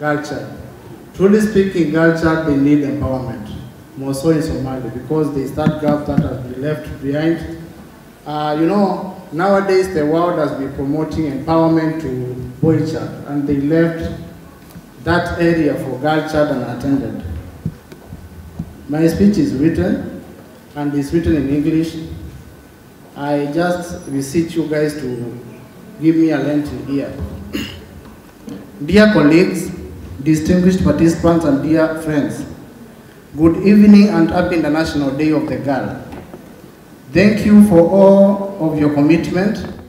child. Truly speaking, child, they need empowerment, more so in Somalia, because there's that gap that has been left behind. Uh, you know, nowadays the world has been promoting empowerment to boy child, and they left that area for girl child unattended. My speech is written, and it's written in English. I just beseech you guys to give me a lengthy ear. Dear colleagues, distinguished participants, and dear friends, good evening and happy International Day of the Girl. Thank you for all of your commitment